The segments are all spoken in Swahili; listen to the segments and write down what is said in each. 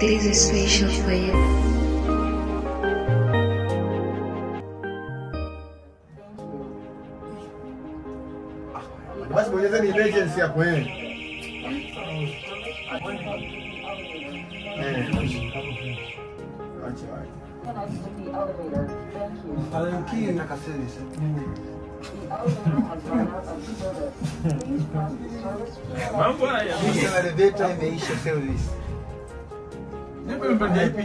This is special for you. Basi bonyezeni emergency hapo eh. Eh. Acha waje. Alamkii Mambo haya. elevator imeisha service. Nipe mpande ipi?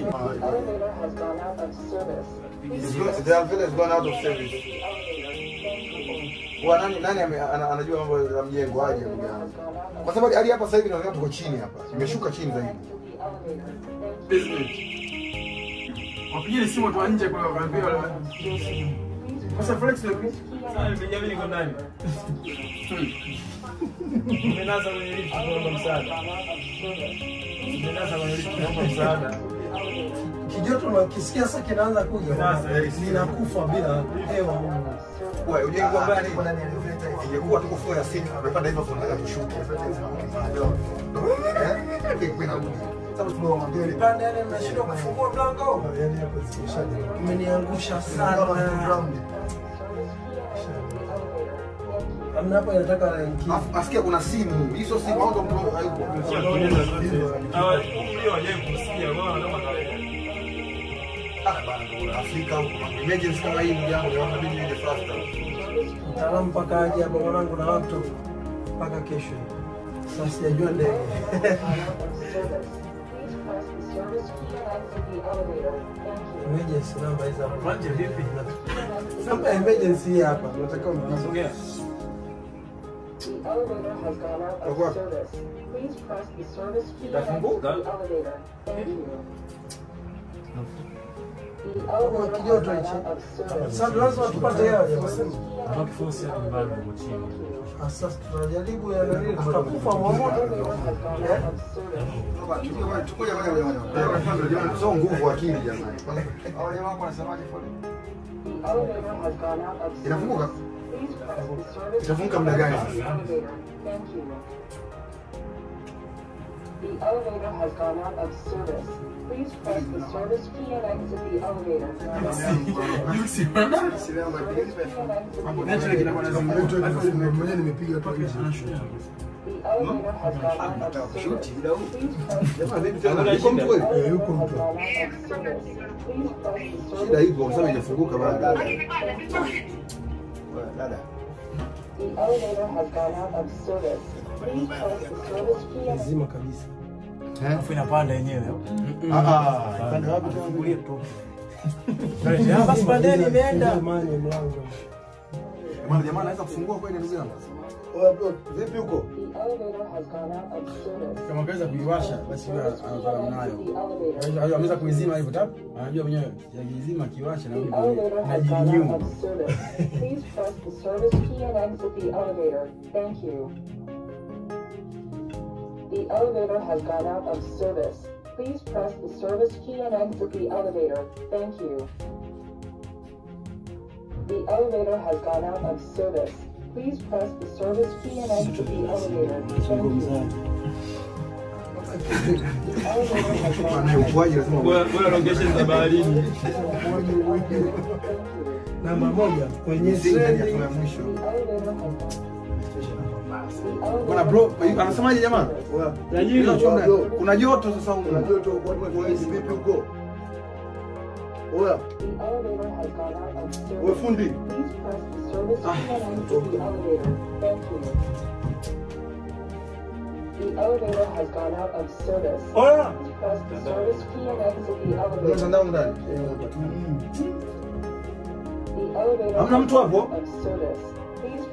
The elevator has gone out of service. Kwa nani nani anajua mambo ya mjengo aje ndugu yangu. Kwa sababu hadi hapa sasa hivi naona tuko chini hapa. Imeshuka chini zaidi. Basement. Wapigie simu watu nje kwa wakaambia wale. Sasa flex wapi? Sasa nimejamii niko ndani. Nimenaza kwenye lift kuomba msaada. Nimenaza kwenye lift kuomba msaada. Kijoto nakisikia sasa kinaanza kuja. Sasa, Ninakufa bila hewa. Kwa ujengo wa hivi. ingekuwa tuko floor ya 6, tumepanda hivyo tunataka tushuke. Eh? Kwenda rudi. Sasa mbele. Yale mnashindwa kufungua mlango. Umeniangusha sana. Amna hapa inataka ranki. Asikia kuna simu. Hizo simu au ndo mtu hayupo. Kama kawaida. Ah, Afrika. Emergency kama hii faster. Mtaalamu mpaka aje hapa mwanangu na laptop mpaka kesho. Sasa sijajua ndege. Emergency namba hizo hapa. Manje vipi? Namba ya emergency hii hapa. Nataka uniulize. Songea. Nafunguka. Kwa kijoto hichi. Sasa lazima tupate jamani. Sasa tunajaribu ya nani tutakufa moja. Sio nguvu akili jamani. Inafunguka? Itafunguka muda gani? The elevator has gone out of service. Please press the service key and exit the elevator. Yusi. Naturally kinakuwa na simu. Mwenyewe nimepiga tu hivi. The elevator has gone out of service. Please press the Jamaa vipi tena? Yuko mtu kweli? Eh, yuko mtu. gone out of service. Please press the Shida service ipo kwa sababu haijafunguka bado. Dada. The elevator has gone out of service. Please press the service key and Zima kabisa. Alafu inapanda yenyewe. Ah ah. Wapi tena? Tu. Basi pandeni imeenda. Mlango. Bwana jamaa anaweza kufungua kweli ndugu yangu? Vipi huko? Kama kaweza kuiwasha basi anataka kuizima hivyo tap. Anajua mwenyewe yakizima kiwasha na najinyuma. Please press the service key and exit the elevator. Thank you. The elevator has gone out of service. Please press the service key and exit the elevator. Thank you. The elevator has gone out of service. Please press the service key and exit the elevator. Thank you. The elevator has gone Anaye out of ukuaji lazima uwe. Bora location za baharini. Namba moja kwenye Msingi hadi trending. hatua ya mwisho. Bwana bro, anasemaje jamani? Kuna joto, sasa huko. Kuna joto, vipi huko? Oya, wewe fundi. Elevator Hamna mtu hapo?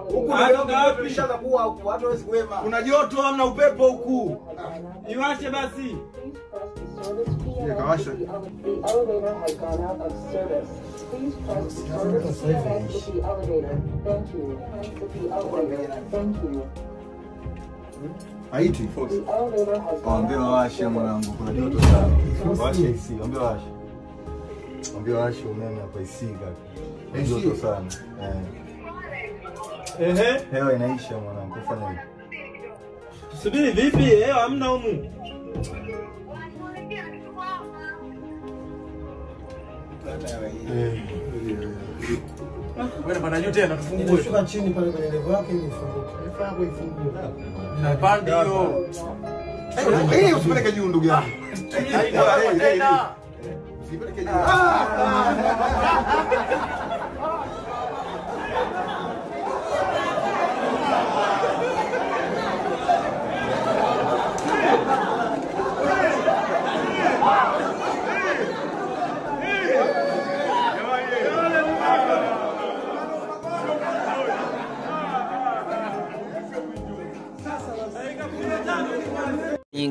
Huku hawezi kuwema. Kuna joto, hamna upepo huku. Iwashe basi. Please press the service key Yeah, kawasha. The elevator has gone out of service. Please press the service key and exit the elevator. Thank you. Exit the elevator. Thank you. Haiti. Waambie wawashe mwanangu, kuna joto sana. Washe AC, waambie wawashe. Waambie wawashe umeme hapa AC kaka. Joto sana. Eh. Ehe, Hewa inaisha mwanangu, fanya hivi. subiri vipi? Eh, hamna humu. Wewe bana juu tena tufungue. Shuka chini pale kwenye level yake ili ifunguke. Nifanya kuifungua. Napanda hiyo. Eh, usipeleke juu ndugu yangu. Usipeleke juu.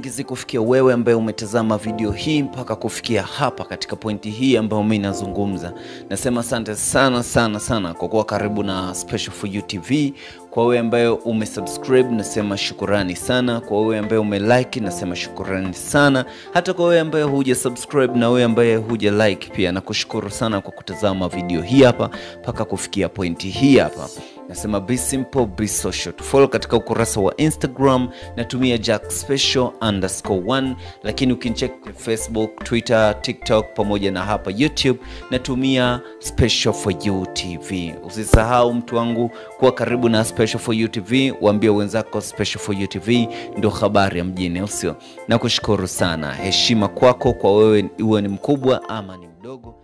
nyingi zikufikia wewe ambaye umetazama video hii mpaka kufikia hapa katika pointi hii ambayo mimi nazungumza. Nasema asante sana sana sana kwa kuwa karibu na Special for You TV. Kwa wewe ambaye umesubscribe nasema shukurani sana. Kwa wewe ambaye umelike nasema shukurani sana. Hata kwa wewe ambaye huja subscribe na wewe ambaye huja like pia nakushukuru sana kwa kutazama video hii hapa mpaka kufikia pointi hii hapa. Nasema be simple, be social. Tufollow katika ukurasa wa Instagram natumia Jack Special underscore 1 lakini ukinchek Facebook, Twitter, TikTok pamoja na hapa YouTube natumia Special for You TV. Usisahau mtu wangu kuwa karibu na Special for You TV, waambie wenzako Special for You TV ndio habari ya mjini, usio na kushukuru sana, heshima kwako kwa wewe, uwe ni mkubwa ama ni mdogo.